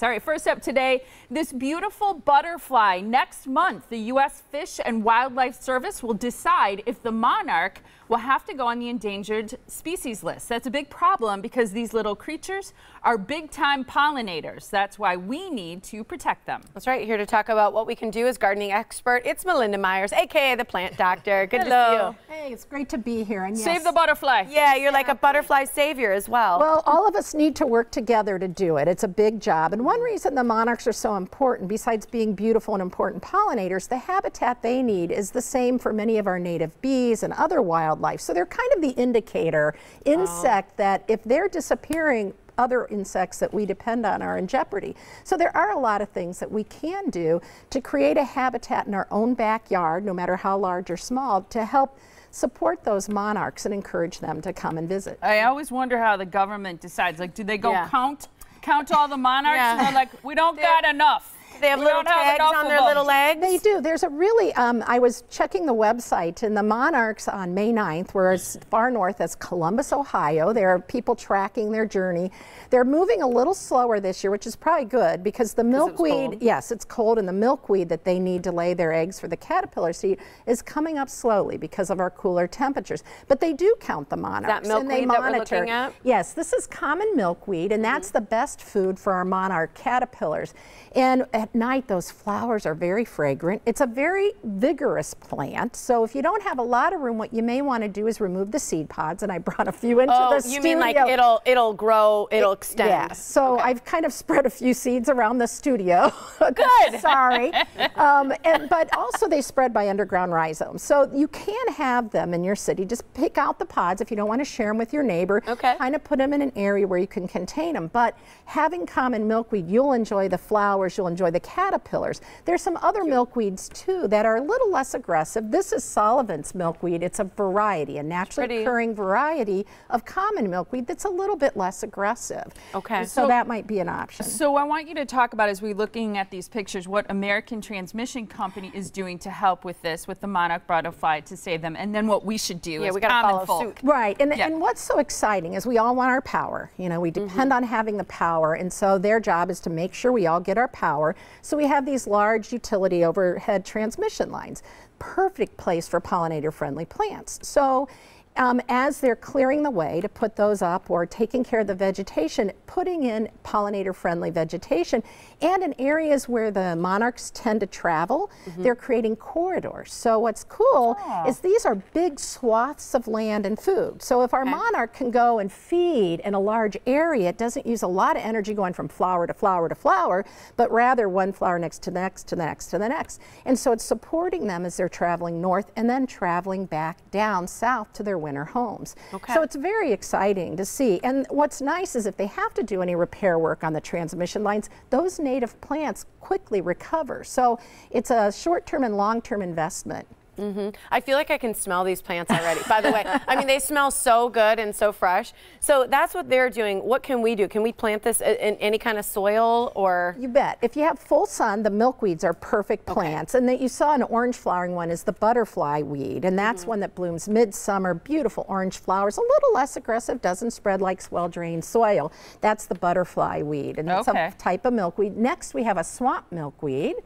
Sorry, first up today, this beautiful butterfly. Next month, the U.S. Fish and Wildlife Service will decide if the monarch will have to go on the endangered species list. That's a big problem because these little creatures are big time pollinators. That's why we need to protect them. That's right. Here to talk about what we can do as gardening expert, it's Melinda Myers, aka the plant doctor. Good Hello. to see you. Hey, it's great to be here. And yes, Save the butterfly. Yeah, you're like a butterfly savior as well. Well, all of us need to work together to do it. It's a big job. And one reason the monarchs are so important, besides being beautiful and important pollinators, the habitat they need is the same for many of our native bees and other wildlife. So they're kind of the indicator insect oh. that if they're disappearing, other insects that we depend on are in jeopardy. So there are a lot of things that we can do to create a habitat in our own backyard, no matter how large or small, to help support those monarchs and encourage them to come and visit. I always wonder how the government decides. Like, do they go Yeah. count count all the monarchs? Yeah. And they're like, we don't got enough. They have we little don't have tags on their them." little legs. They do. There's a really, um, I was checking the website, and the Monarchs on May 9th were as far north as Columbus, Ohio. There are people tracking their journey. They're moving a little slower this year, which is probably good because the milkweed, cold. yes, it's cold, and the milkweed that they need to lay their eggs for the caterpillar seed is coming up slowly because of our cooler temperatures. But they do count the monarchs, and they milkweed that we're monitor. looking at? Yes, this is common milkweed, and that's the best food for our monarch caterpillars. And at night, those flowers are very fragrant. It's a very vigorous plant. So if you don't have a lot of room, what you may want to do is remove the seed pods. And I brought a few into oh, the studio. you mean like it'll it'll grow, it'll extend. Yes. So Okay. I've kind of spread a few seeds around the studio. Good. Sorry. um, and, but also they spread by underground rhizomes. So you can have them in your city. Just pick out the pods if you don't want to share them with your neighbor. Okay. Kind of put them in an area where you can contain them. But having common milkweed, you'll enjoy the flowers, you'll enjoy the caterpillars. There's some other milkweeds too that are a little less aggressive. This is Sullivan's milkweed. It's a variety, a naturally pretty. occurring variety of common milkweed that's a little bit less aggressive. Okay. So, So- that might be an option. So I want you to talk about, as we're looking at these pictures, what American Transmission Company is doing to help with this, with the monarch butterfly to save them, and then what we should do Yeah, as we gotta common follow folk. suit. Right, and, Yeah. and what's so exciting is we all want our power. You know, we depend mm-hmm. on having the power, and so their job is to make sure we all get our power. So we have these large utility overhead transmission lines. Perfect place for pollinator-friendly plants. So um, as they're clearing the way to put those up or taking care of the vegetation, putting in pollinator friendly vegetation, and in areas where the monarchs tend to travel, Mm-hmm. they're creating corridors. So, what's cool is these are big swaths of land and food. So, if our monarch can go and feed in a large area, it doesn't use a lot of energy going from flower to flower to flower, but rather one flower next to the next to the next to the next. And so, it's supporting them as they're traveling north and then traveling back down south to their winter homes. Okay. So it's very exciting to see. And what's nice is if they have to do any repair work on the transmission lines, those native plants quickly recover. So it's a short-term and long-term investment. Mm-hmm. I feel like I can smell these plants already. By the way, I mean they smell so good and so fresh. So that's what they're doing. What can we do? Can we plant this in any kind of soil or? You bet. If you have full sun, the milkweeds are perfect plants. And that you saw an orange flowering one is the butterfly weed, and that's mm-hmm. one that blooms midsummer. Beautiful orange flowers, a little less aggressive, doesn't spread like well-drained soil. That's the butterfly weed, and that's Okay. a type of milkweed. Next, we have a swamp milkweed.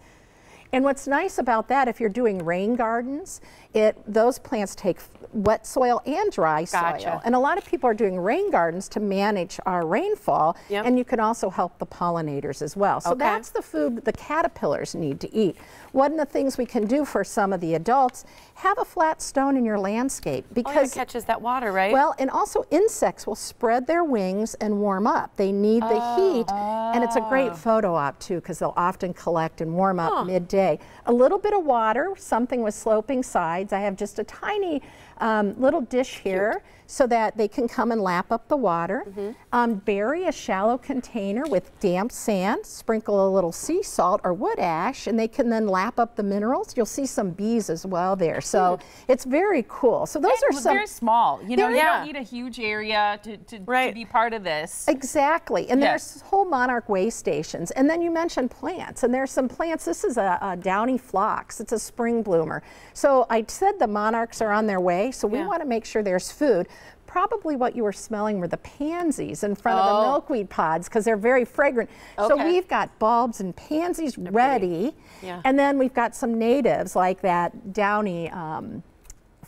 And what's nice about that, if you're doing rain gardens, it those plants take wet soil and dry Gotcha. soil. And a lot of people are doing rain gardens to manage our rainfall, Yep. and you can also help the pollinators as well. So Okay. that's the food the caterpillars need to eat. One of the things we can do for some of the adults, have a flat stone in your landscape Oh, yeah, it because catches that water, right? well, and also insects will spread their wings and warm up. They need the heat, and it's a great oh. photo op too because they'll often collect and warm up Huh. midday. A little bit of water, something with sloping sides. I have just a tiny um, little dish here so that they can come and lap up the water. Um, bury a shallow container with damp sand, sprinkle a little sea salt or wood ash, and they can then lap up the minerals. You'll see some bees as well there. So it's very cool. So those are some very small. You know, you Yeah. don't need a huge area to, to, Right. to be part of this. Exactly. And Yeah. there's whole monarch way stations. And then you mentioned plants. And there's some plants. This is a, a downy phlox. It's a spring bloomer. So I said the monarchs are on their way. So we Yeah. want to make sure there's food. probably what you were smelling were the pansies in front of Oh. the milkweed pods because they're very fragrant. So we've got bulbs and pansies ready. Yeah. And then we've got some natives like that downy um,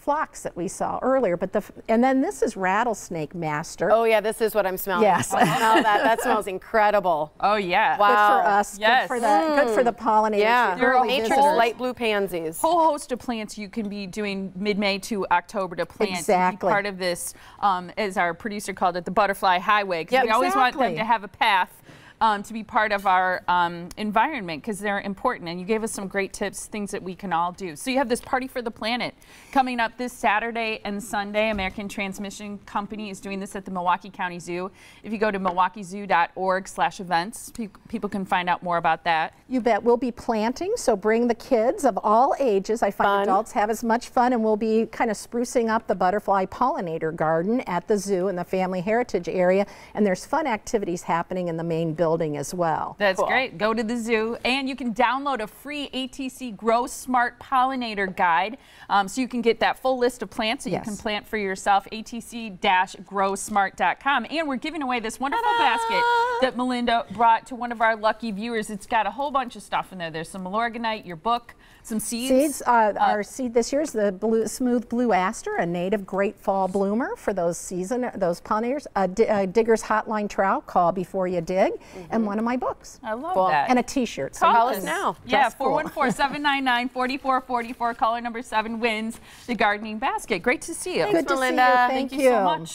phlox that we saw earlier. But the and then this is rattlesnake master. Oh yeah, this is what I'm smelling. Yes. I smell that. That smells incredible. Oh yeah. Wow. Good for us. Yes. Good for the good for the pollinators. Yeah. the There are Nature's light blue pansies. whole host of plants you can be doing mid-May to October to plant. and be Exactly. part of this, um, as our producer called it, the butterfly highway. 'cause Yep. we always want them to have a path. Um, to be part of our um, environment because they're important. And you gave us some great tips, things that we can all do. So you have this Party for the Planet coming up this Saturday and Sunday. American Transmission Company is doing this at the Milwaukee County Zoo. If you go to milwaukeezoo.org slash events, pe- people can find out more about that. You bet. We'll be planting, so bring the kids of all ages. I find Fun. adults have as much fun, and we'll be kind of sprucing up the butterfly pollinator garden at the zoo in the family heritage area. And there's fun activities happening in the main building as well. That's Cool. great. Go to the zoo, and you can download a free ATC Grow Smart Pollinator Guide, um, so you can get that full list of plants that you can plant for yourself. ATC-growsmart.com, and we're giving away this wonderful basket that Melinda brought to one of our lucky viewers. It's got a whole bunch of stuff in there. There's some Milorganite, your book, some seeds. Seeds. Uh, our seed this year is the blue, smooth blue aster, a native great fall bloomer for those season those pollinators. A, di- a digger's hotline trout, call before you dig, and one of my books, I love Cool. that. and a T-shirt. So Call you us now. Yeah, dress 414-799-4444. Caller number seven wins the gardening basket. Great to see you. Good to see you. Melinda. Thank Thank you so much.